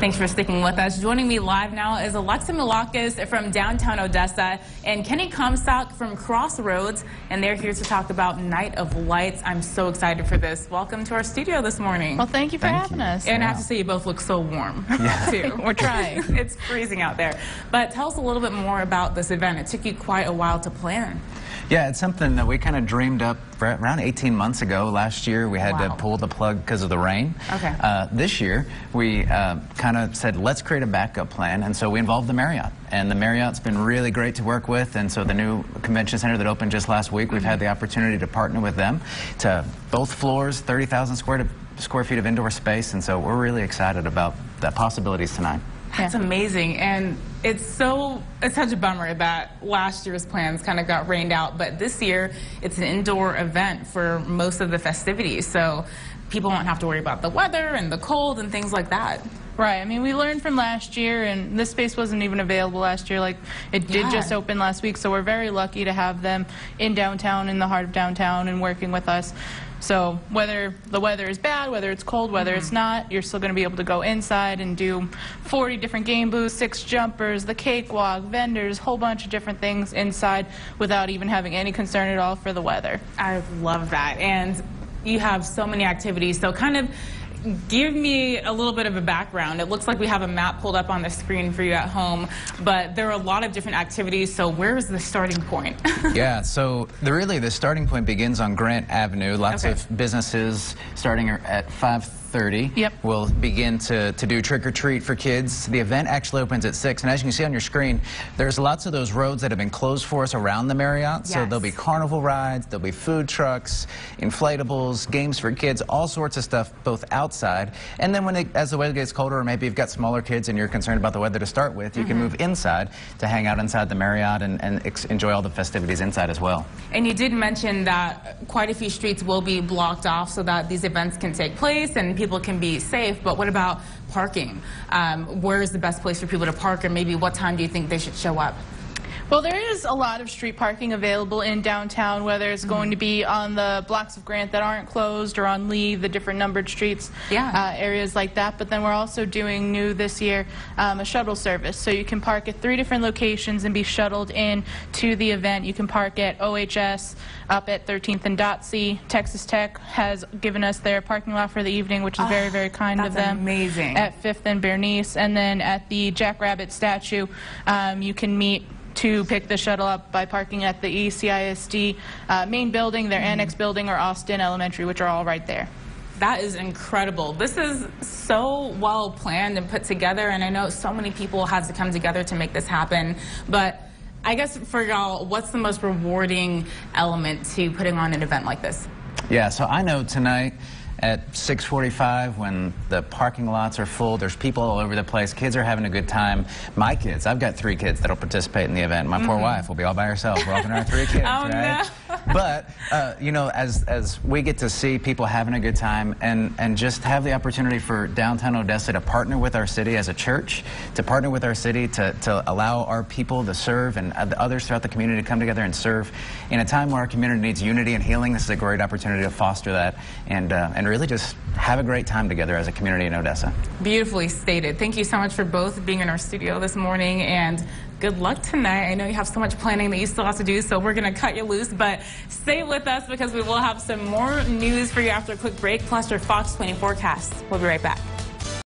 Thanks for sticking with us. Joining me live now is Alexa Moulakis from downtown Odessa and Kenny Comstock from Crossroads, and they're here to talk about Night of Lights. I'm so excited for this. Welcome to our studio this morning. Well, thank you for Thank having you. us. and I have to say, you both look so warm, yeah. too. We're trying. it's freezing out there. But tell us a little bit more about this event. It took you quite a while to plan. Yeah, it's something that we kind of dreamed up around 18 months ago. Last year, we had Wow. to pull the plug because of the rain. Okay. Uh, this year, we uh, kind of said, let's create a backup plan. And so we involved the Marriott. And the Marriott's been really great to work with. And so the new convention center that opened just last week, we've had the opportunity to partner with them to both floors, 30,000 square, square feet of indoor space. And so we're really excited about the possibilities tonight. That's amazing, and it's so it's such a bummer that last year's plans kind of got rained out, but this year it's an indoor event for most of the festivities, so people won't have to worry about the weather and the cold and things like that. Right. I mean, we learned from last year, and this space wasn't even available last year. Like, it did Yeah. just open last week, so we're very lucky to have them in downtown, in the heart of downtown, and working with us. So whether the weather is bad, whether it's cold, whether it's mm-hmm. not, you're still going to be able to go inside and do 40 different game booths, six jumpers, the cakewalk, vendors, whole bunch of different things inside without even having any concern at all for the weather. I love that, and you have so many activities, so kind of give me a little bit of a background. It looks like we have a map pulled up on the screen for you at home, but there are a lot of different activities, so where is the starting point? yeah, so the, really the starting point begins on Grant Avenue. Lots Okay. of businesses starting at 5.30 Yep. We'll begin to, to do trick or treat for kids. The event actually opens at 6, and as you can see on your screen, there's lots of those roads that have been closed for us around the Marriott. So there'll be carnival rides, there'll be food trucks, inflatables, games for kids, all sorts of stuff both outside. And then when it, as the weather gets colder, or maybe you've got smaller kids and you're concerned about the weather to start with, you can Mm-hmm. move inside to hang out inside the Marriott and, and ex- enjoy all the festivities inside as well. And you did mention that quite a few streets will be blocked off so that these events can take place and people can be safe. But what about parking? Um, where is the best place for people to park, and maybe what time do you think they should show up? Well, there is a lot of street parking available in downtown, whether it's going to be on the blocks of Grant that aren't closed or on Lee, the different numbered streets, Yeah. uh, areas like that. But then we're also doing new this year um, a shuttle service. So you can park at three different locations and be shuttled in to the event. You can park at OHS up at 13th and Dotsy. Texas Tech has given us their parking lot for the evening, which is very, very kind of Oh, them. amazing. At 5th and Bernice. And then at the Jackrabbit statue, um, you can meet to pick the shuttle up by parking at the E ECISD uh, main building, their annex building, or Austin Elementary, which are all right there. That is incredible. This is so well planned and put together, and I know so many people had to come together to make this happen. But I guess for y'all, what's the most rewarding element to putting on an event like this? Yeah, so I know tonight at 6:45 when the parking lots are full, there's people all over the place. Kids are having a good time. My kids, I've got three kids that'll participate in the event. My poor wife will be all by herself. We're all gonna have three kids, Mm-hmm. Oh, right? But uh, you know, as as we get to see people having a good time and and just have the opportunity for downtown Odessa to partner with our city as a church, to partner with our city to to allow our people to serve and uh, the others throughout the community to come together and serve in a time where our community needs unity and healing. This is a great opportunity to foster that and uh, and really just have a great time together as a community in Odessa. Beautifully stated. Thank you so much for both being in our studio this morning and good luck tonight. I know you have so much planning that you still have to do, so we're going to cut you loose, but stay with us because we will have some more news for you after a quick break, plus your Fox 20 forecast. We'll be right back.